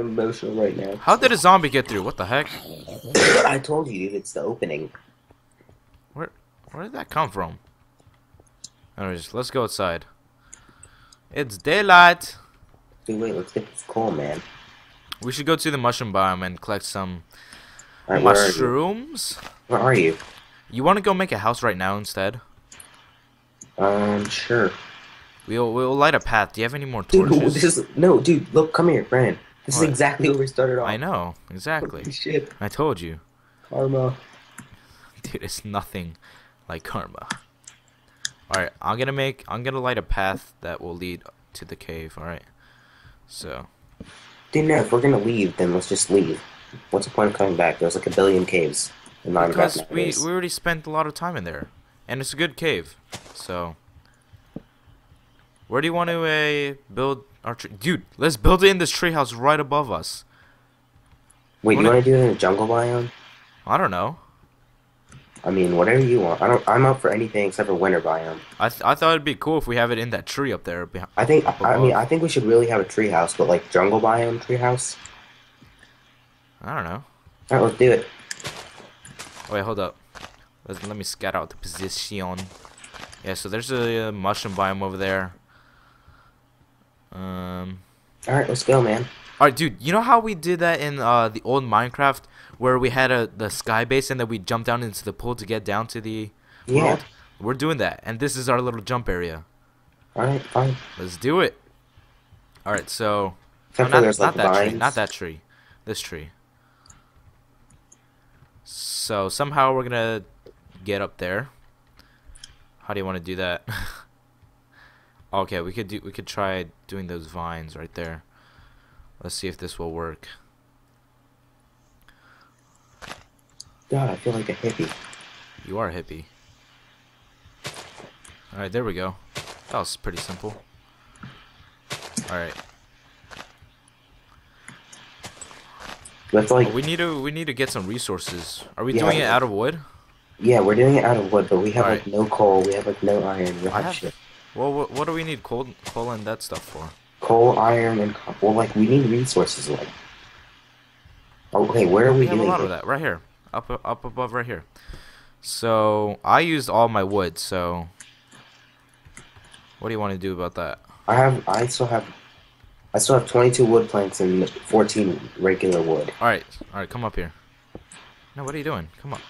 of emotional right now. How did a zombie get through? What the heck? I told you, dude. It's the opening. Where where did that come from? Anyways, let's go outside. It's daylight. Dude, wait. Let's get this coal, man. We should go to the mushroom biome and collect some All right, where are mushrooms. Where are you? You want to go make a house right now instead? Um, sure. We'll we'll light a path. Do you have any more Dude, torches? this is no, dude. Look, come here, Brandon. This What? is exactly where we started off. I know exactly. Holy shit, I told you, karma. dude. It's nothing like karma. All right, I'm gonna make. I'm gonna light a path that will lead to the cave. All right. So Dude, no. If we're gonna leave, then let's just leave. What's the point of coming back? There's like a billion caves in Minecraft because we we already spent a lot of time in there, and it's a good cave. So where do you want to uh, build our tree? Dude, let's build it in this treehouse right above us. Wait, you wanna- want to do it in a jungle biome? I don't know. I mean, whatever you want. I don't. I'm up for anything except for winter biome. I th- I thought it'd be cool if we have it in that tree up there. Behind. I think. I, mean. I think we should really have a treehouse, but like jungle biome treehouse. I don't know. All right, let's do it. Wait, hold up. Let's, let me scout out the position. Yeah, so there's a, uh mushroom biome over there. Um. All right, let's go, man. All right, dude. You know how we did that in uh, the old Minecraft, where we had a the sky base and then we jumped down into the pool to get down to the Yeah. world? We're doing that, and this is our little jump area. All right, fine. Let's do it. All right, so no, for not, like not that tree, not that tree, this tree. So somehow we're gonna get up there. How do you want to do that? okay, we could do. We could try doing those vines right there. Let's see if this will work. God, I feel like a hippie. You are a hippie. Alright, there we go. That was pretty simple. Alright. That's oh, like, Well, we need to we need to get some resources. Are we Yeah, doing it out of wood? yeah, we're doing it out of wood, but we have Alright. like no coal. We have like no iron. We have have- shit. Well, what, what do we need coal coal and that stuff for? Coal, iron, and co- well, like we need resources. Like, oh, okay, where are we, We have a doing lot of that right here, up up above right here. So I used all my wood. So what do you want to do about that? I have. I still have. I still have 22 wood planks and 14 regular wood. All right, all right, come up here. No, what are you doing? Come up.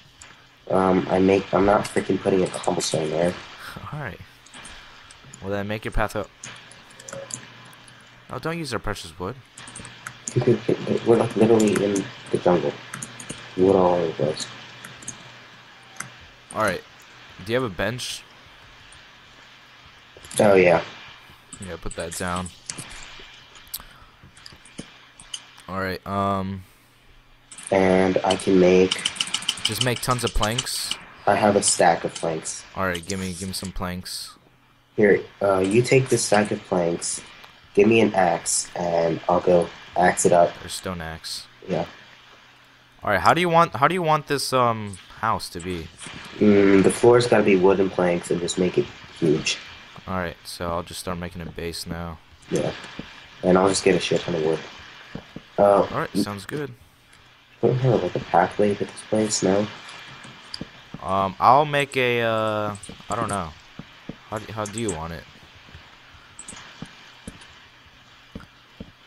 Um, I make. I'm not freaking putting a cobblestone there. All right. Well then, make your path up. Oh, don't use our precious wood. We're like literally in the jungle. Wood all over the place. All right. Do you have a bench? Oh yeah. Yeah, put that down. All right. Um, And I can make. just make tons of planks. I have a stack of planks. All right, give me give me some planks. Here, uh, you take this stack of planks. Give me an axe, and I'll go axe it up. Or stone axe. Yeah. All right. How do you want how do you want this um house to be? Mm, the floor's gotta be wooden planks, and just make it huge. All right. So I'll just start making a base now. Yeah. And I'll just get a shit ton of wood. Uh, All right. Sounds good. don't have like a pathway to this place, no? Um, I'll make a uh, I don't know. How do, how do you want it?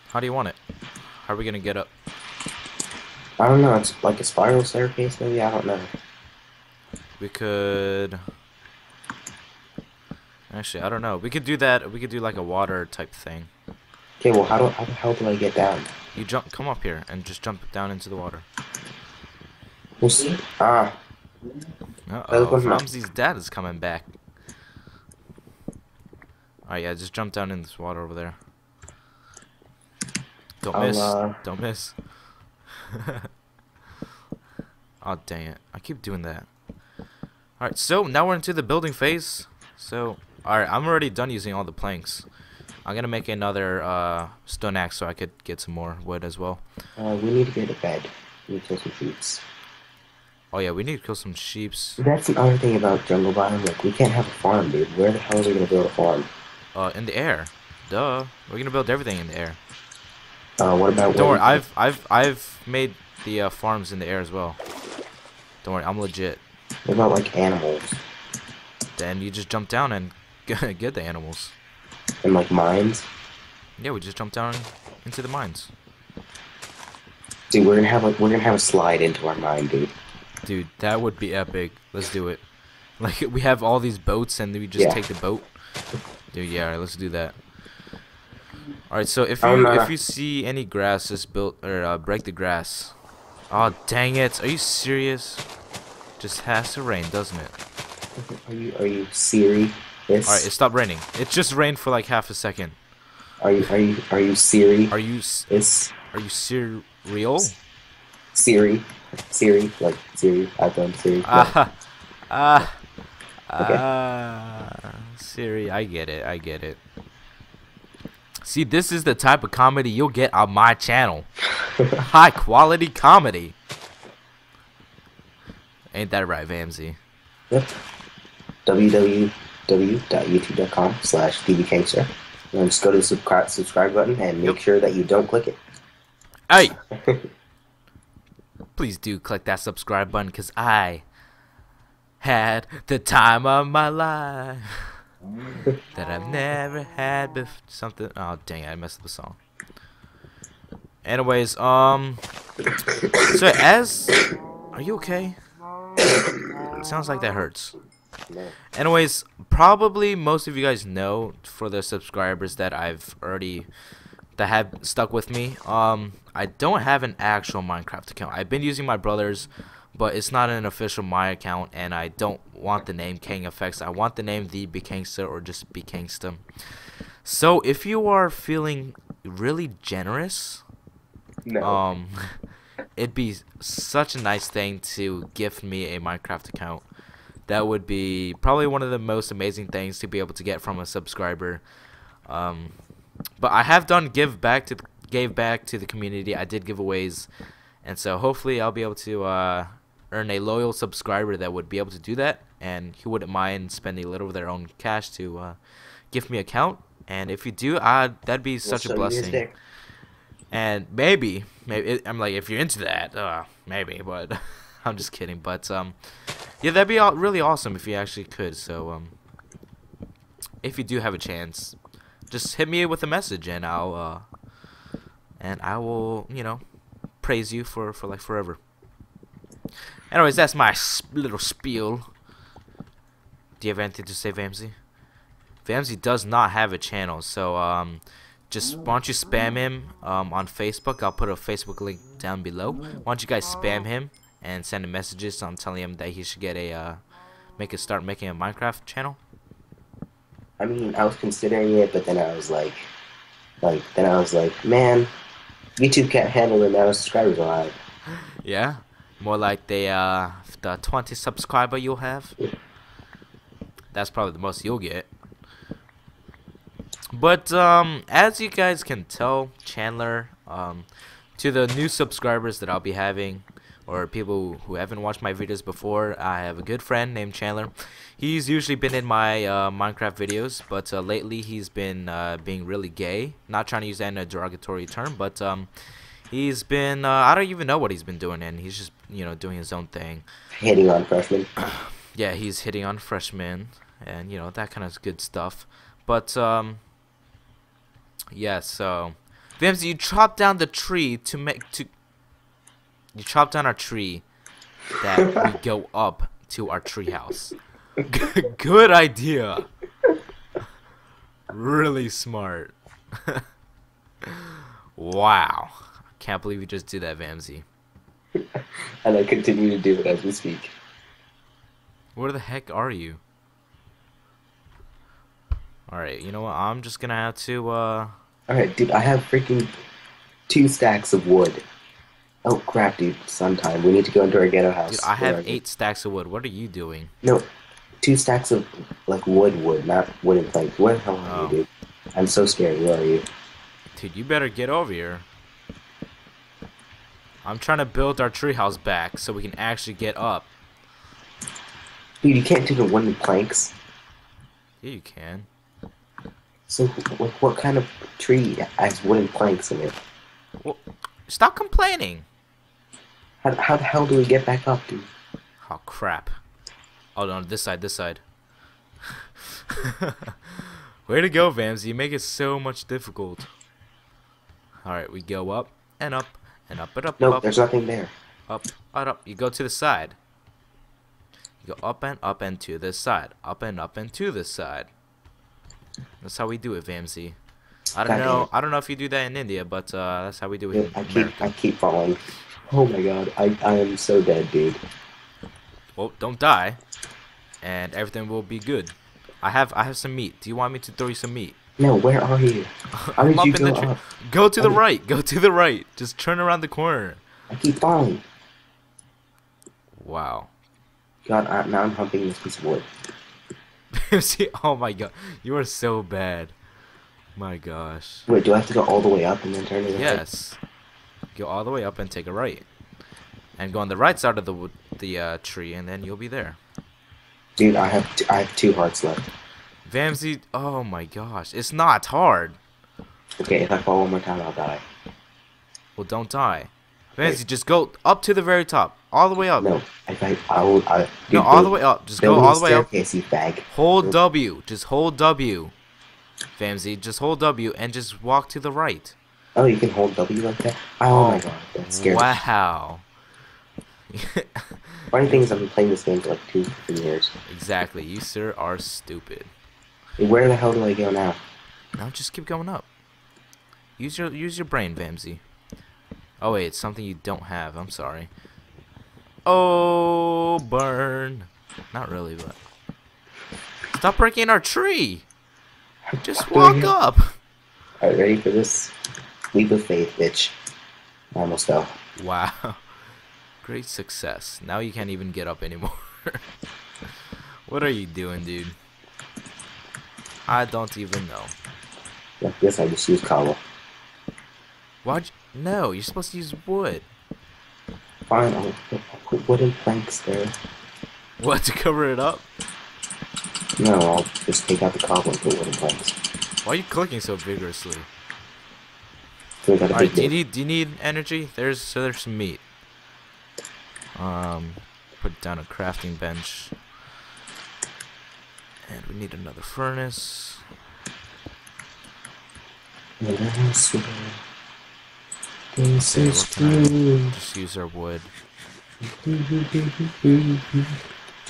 How do you want it? How are we gonna get up? I don't know. It's like a spiral staircase, maybe. I don't know. We could. Actually, I don't know. We could do that. We could do like a water type thing. Okay, well, how do how the hell do I get down? You jump, come up here, and just jump down into the water. We'll see. Ah, Uh oh. Ramsey's dad is coming back. Alright, yeah, just jump down in this water over there. Don't I'll, miss. uh, Don't miss. oh, dang it. I keep doing that. Alright, so now we're into the building phase. So, alright, I'm already done using all the planks. I'm gonna make another uh, stone axe so I could get some more wood as well. uh, we need to get a bed. We need to kill some sheeps. Oh yeah, we need to kill some sheeps. That's the other thing about jungle biome. Like, we can't have a farm, dude. Where the hell are we gonna build a farm? Uh, in the air. Duh. We're gonna build everything in the air. Uh, what about? Don't worry, I've I've I've made the uh, farms in the air as well. Don't worry, I'm legit. What about like animals Then you just jump down and get the animals. and like mines? Yeah, we just jump down into the mines. Dude, we're gonna have like we're gonna have a slide into our mine, dude. Dude, that would be epic. Let's do it. Like we have all these boats and we just Yeah. take the boat. Dude, yeah, let's do that. Alright, so if you if you see any grass just build or uh, break the grass. Oh dang it. Are you serious? Just has to rain, doesn't it? Are you are you serious? Alright, it stopped raining. It just rained for like half a second. Are you are you are you Siri? Are you s- It's are you serial? Siri, Siri, like Siri, iPhone Siri. Ah, ah, Okay. ah, Siri, I get it, I get it. See, this is the type of comedy you'll get on my channel. High quality comedy. Ain't that right, Vamsy? Yep. www.youtube.com slash thebkangsta. And just go to the subscribe, subscribe button and make Yep. sure that you don't click it. Hey! Please do click that subscribe button because I had the time of my life that I've never had before. Something. Oh, dang it. I messed up the song. Anyways, um. So, as. Are you okay? It sounds like that hurts. Anyways, probably most of you guys know for the subscribers that I've already that have stuck with me. Um, I don't have an actual Minecraft account. I've been using my brother's, but it's not an official my account, and I don't want the name King Effects. I want the name The BKangsta or just BKangsta. So if you are feeling really generous, No. um, it'd be such a nice thing to gift me a Minecraft account. That would be probably one of the most amazing things to be able to get from a subscriber. Um, but I have done give back to gave back to the community. I did giveaways, and so hopefully I'll be able to uh, earn a loyal subscriber that would be able to do that, and who wouldn't mind spending a little of their own cash to uh, gift me account. And if you do, uh, that'd be such a blessing and maybe maybe I'm like if you're into that, uh, maybe, but I'm just kidding. But um, yeah, that'd be aw- really awesome if you actually could. So um, if you do have a chance, just hit me with a message and I'll uh, and I will you know praise you for for like forever. Anyways, that's my s- little spiel. Do you have anything to say, Vamsy? Vamsy does not have a channel, so um, just why don't you spam him um, on Facebook? I'll put a Facebook link down below. Why don't you guys spam him and send him messages So I'm telling him that he should get a uh, make a start making a Minecraft channel? I mean, I was considering it, but then I was like, like, then I was like, man, YouTube can't handle the amount of subscribers I have. Yeah, more like the uh, the 20 subscriber you'll have. That's probably the most you'll get. But um, as you guys can tell, Chandler, um, to the new subscribers that I'll be having, or people who haven't watched my videos before, I have a good friend named Chandler. He's usually been in my uh, Minecraft videos, but uh, lately he's been uh, being really gay. Not trying to use that in a derogatory term, but um, he's been uh, I don't even know what he's been doing, and he's just you know doing his own thing. Hitting on freshmen. Yeah, he's hitting on freshmen, and you know that kind of good stuff. But um, yeah. So, Vimsy, you chopped down the tree to make to. You chopped down our tree that we go up to our treehouse. good idea. Really smart. wow. Can't believe you just did that, Vamsy. and I continue to do it as we speak. Where the heck are you? Alright, you know what? I'm just gonna have to, uh... Alright, dude, I have freaking two stacks of wood. Oh crap, dude, sometime. We need to go into our ghetto house. Dude, I have eight stacks of wood. What are you doing? No, two stacks of, like, wood wood, not wooden planks. Where the hell are Oh. you, dude? I'm so scared. Where are you? Dude, you better get over here. I'm trying to build our treehouse back so we can actually get up. Dude, you can't do the wooden planks. Yeah, you can. So, like, what kind of tree has wooden planks in it? Well, stop complaining. How, how the hell do we get back up, dude? Oh crap. Oh no, this side, this side. Way to go, Vams. You make it so much difficult. Alright, we go up and up and up and up No, up there's nothing there. up and up. You go to the side. You go up and up and to this side. Up and up and to this side. That's how we do it, Vamsy. I don't God know. it. I don't know if you do that in India, but uh, that's how we do it. In I America. keep I keep falling. Oh my god, I, I am so dead, dude. Well, don't die, and everything will be good. I have I have some meat. Do you want me to throw you some meat? No, where are you? How I'm did up you in go the tree. up? Go to the did- right. Go to the right. Just turn around the corner. I keep falling. Wow. God, I, now I'm humping this piece of wood. See, oh my god, you are so bad. My gosh. Wait, do I have to go all the way up and then turn it? Yes. Go all the way up and take a right, and go on the right side of the the uh, tree, and then you'll be there. Dude, I have t- I have two hearts left. Vamsy, oh my gosh, it's not hard. Okay, if I fall one more time, I'll die. Well, don't die. Vamsy, just go up to the very top, all the way up. No, if I I will I. No, all the way up. Just go all the way up. Fag. Hold W. Just hold W. Vamsy, just hold W and just walk to the right. Oh, you can hold W like that? Oh, my oh, god, that's scary. Wow. Funny thing is, I've been playing this game for like two freaking years. exactly. You, sir, are stupid. Where the hell do I go now? Now just keep going up. Use your use your brain, Vamsy. Oh wait, it's something you don't have. I'm sorry. Oh, burn. Not really, but stop breaking our tree. Just walk up. Alright, ready for this? Leap of faith, bitch. Almost fell. Wow. Great success. Now you can't even get up anymore. what are you doing, dude? I don't even know. I guess I just use cobble. Why'd you... No, you're supposed to use wood. Fine, I'll, I'll put wooden planks there. What, to cover it up? No, I'll just take out the cobble and put wooden planks. Why are you clicking so vigorously? So we got a Alright, do you need do you need energy? There's so there's some meat. Um put down a crafting bench. And we need another furnace. And I swear, This Okay, is true. Just use our wood. Dude,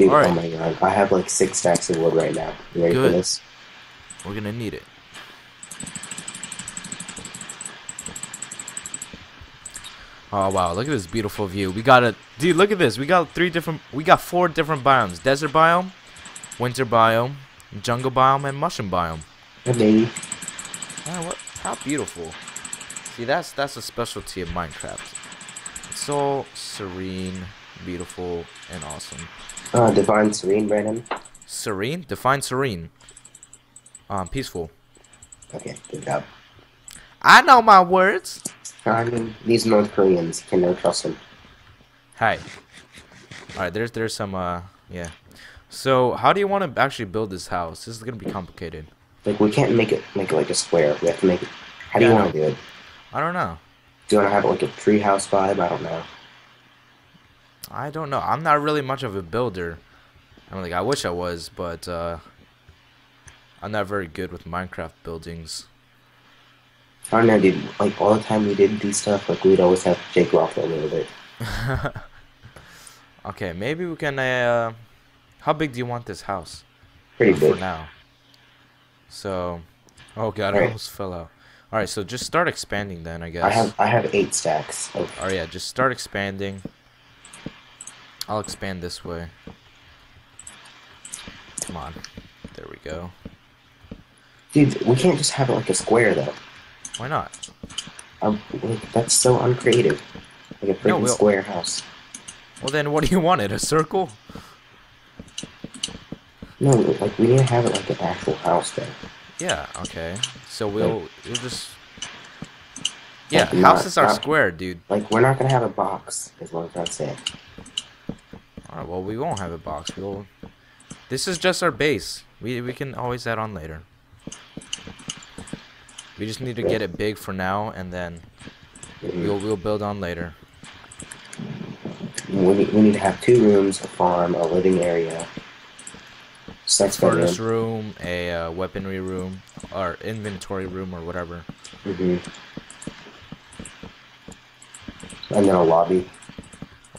oh my god, I have like six stacks of wood right now. You ready Good. for this? We're gonna need it. Oh wow, look at this beautiful view. We got a dude, look at this. We got three different we got four different biomes. Desert biome, winter biome, jungle biome, and mushroom biome. Hey, baby. Wow, what how beautiful. See that's that's a specialty of Minecraft. It's so serene, beautiful, and awesome. Uh, Divine Serene, Brandon. Serene? Define serene. Um, peaceful. Okay, good job. I know my words. I mean, these North Koreans can never trust them. Hi. Alright, there's there's some uh yeah. So how do you want to actually build this house? This is gonna be complicated. Like, we can't make it make it like a square. We have to make it. How do you Yeah, I want to do it? I don't know. Do you want to have it like a treehouse vibe? I don't know. I don't know. I'm not really much of a builder. I mean like I wish I was, but uh I'm not very good with Minecraft buildings. I don't know, dude. Like all the time we did these stuff, like we'd always have Jake Rothwell with it. okay, maybe we can uh how big do you want this house? Pretty for big. now. So Oh god, I almost fell out. Alright, so just start expanding then I guess. I have I have eight stacks. Oh yeah, just start expanding. I'll expand this way. Come on. There we go. dude, we can't just have it like a square though. Why not? Um, that's so uncreative. Like a freaking No, we'll- square house. Well then what do you want it? A circle? No, like we need to have it like an actual house though. Yeah, okay. So we'll we'll just Yeah, Like, not- houses are not- square, dude. Like we're not gonna have a box, is what I'm trying to say. Alright, well we won't have a box. We'll This is just our base. We we can always add on later. We just need to get it big for now and then Mhm. We'll we'll build on later. We need, we need to have two rooms, a farm, a living area, sex Furnace room, a uh, weaponry room, or inventory room, or whatever. hmm And then a lobby.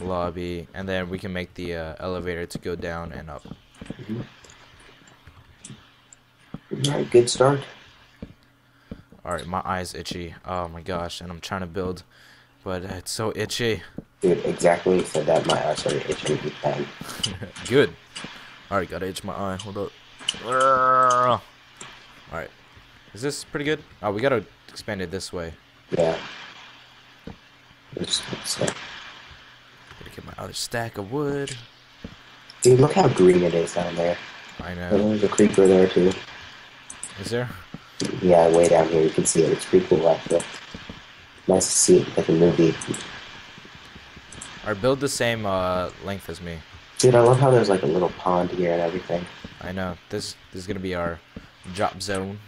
Lobby, and then we can make the uh, elevator to go down and up. Alright, good start. Alright, my eye's itchy. Oh my gosh, and I'm trying to build, but it's so itchy. Dude, exactly said that my eyes started itching big time. Good. Alright, gotta itch my eye. Hold up. Alright. Is this pretty good? Oh, we gotta expand it this way. Yeah. It's- it's like- Gotta get my other stack of wood. Dude, look how green it is down there. I And know. there's a creeper there too. Is there? Yeah, way down here you can see it. It's pretty cool actually. Nice to see it like a movie. Alright, build the same uh, length as me. Dude, I love how there's like a little pond here and everything. I know. This, this is gonna be our drop zone.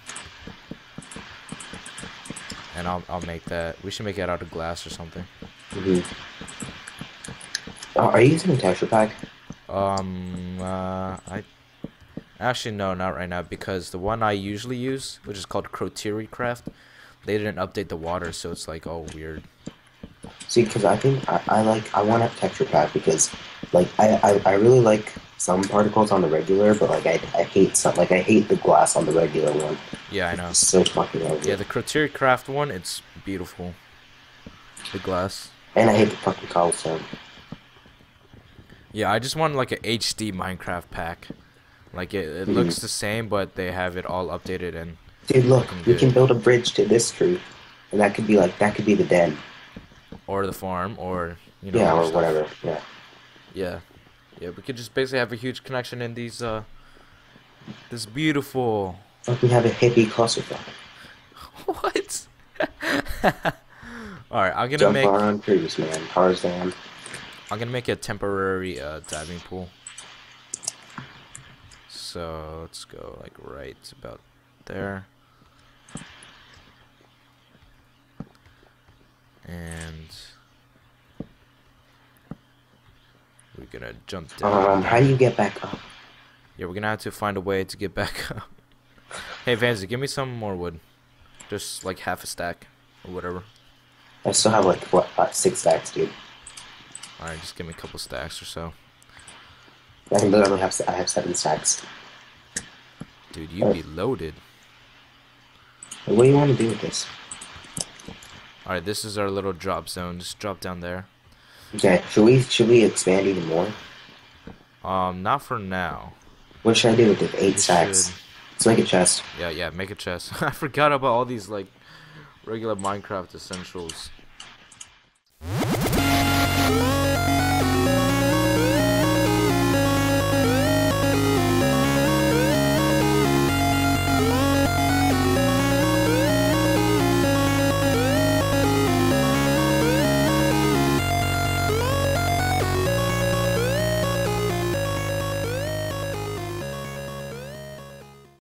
And I'll, I'll make that. We should make it out of glass or something. hmm Oh, are you using a texture pack? Um, uh, I actually no, not right now because the one I usually use, which is called Coterie Craft, they didn't update the water, so it's like all weird. See, because I think I, I like I want a texture pack because like I, I, I really like some particles on the regular, but like I, I hate some like I hate the glass on the regular one. Yeah, I know. It's so fucking ugly. Yeah, the Coterie Craft one, it's beautiful. The glass. And I hate the fucking cobblestone. Yeah, I just want like a HD Minecraft pack. Like it, it mm-hmm. looks the same, but they have it all updated and Dude, look, we can build a bridge to this tree, and that could be like that could be the den. or the farm or you know yeah, or stuff. whatever. Yeah. Yeah. Yeah, we could just basically have a huge connection in these uh this beautiful Like we have a hippie clusterfuck. What? Alright, I'm gonna Jump make on trees, man. Tarzan. I'm gonna make a temporary uh diving pool. So let's go like right about there. And we're gonna jump down. Um, how do you get back up? Yeah, we're gonna have to find a way to get back up. hey, Vamsy, give me some more wood. Just like half a stack or whatever. I still have like what uh, six stacks, dude. Alright, just give me a couple stacks or so. I literally have I have seven stacks. Dude, you be loaded. What do you want to do with this? Alright, this is our little drop zone. Just drop down there. Okay, should we should we expand even more? Um, not for now. What should I do with the eight sacks? Let's make a chest. Yeah, yeah, make a chest. I forgot about all these like regular Minecraft essentials.